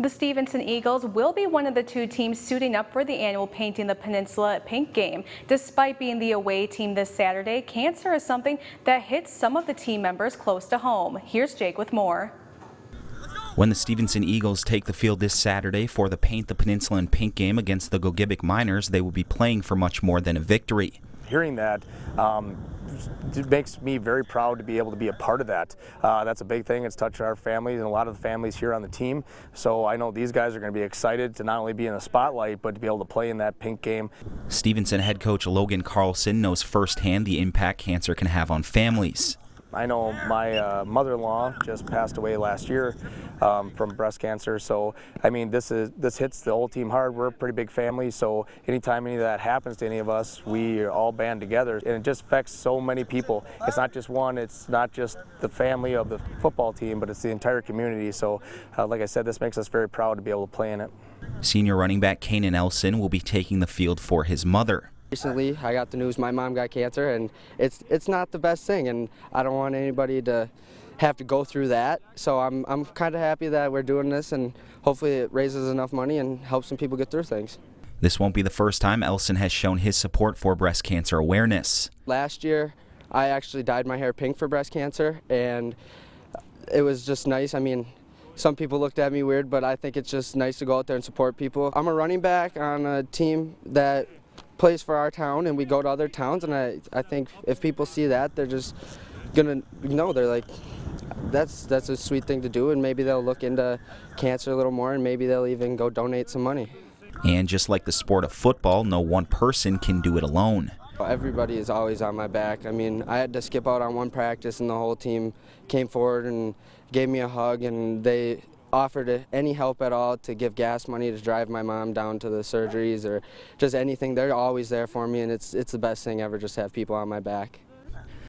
The Stephenson Eagles will be one of the two teams suiting up for the annual Painting the Peninsula Pink game. Despite being the away team this Saturday, cancer is something that hits some of the team members close to home. Here's Jake with more. When the Stephenson Eagles take the field this Saturday for the Paint the Peninsula in Pink game against the Gogebic Miners, they will be playing for much more than a victory. Hearing that um, it makes me very proud to be able to be a part of that. Uh, that's a big thing. It's touched our families and a lot of the families here on the team. So I know these guys are going to be excited to not only be in the spotlight, but to be able to play in that pink game. Stephenson head coach Logan Carlson knows firsthand the impact cancer can have on families. I know my uh, mother-in-law just passed away last year um, from breast cancer. So I mean, this is this hits the whole team hard. We're a pretty big family, so anytime any of that happens to any of us, we all band together, and it just affects so many people. It's not just one. It's not just the family of the football team, but it's the entire community. So, uh, like I said, this makes us very proud to be able to play in it. Senior running back Kanan Elson will be taking the field for his mother. Recently, I got the news my mom got cancer, and it's it's not the best thing, and I don't want anybody to have to go through that. So I'm I'm kind of happy that we're doing this, and hopefully it raises enough money and helps some people get through things. This won't be the first time Elson has shown his support for breast cancer awareness. Last year, I actually dyed my hair pink for breast cancer, and it was just nice. I mean, some people looked at me weird, but I think it's just nice to go out there and support people. I'm a running back on a team that plays for our town and we go to other towns and I, I think if people see that they're just gonna know they're like that's that's a sweet thing to do and maybe they'll look into cancer a little more and maybe they'll even go donate some money. And just like the sport of football, no one person can do it alone. Everybody is always on my back. I mean, I had to skip out on one practice and the whole team came forward and gave me a hug and they offered any help at all to give gas money to drive my mom down to the surgeries or just anything. They're always there for me, and it's, it's the best thing ever just to have people on my back.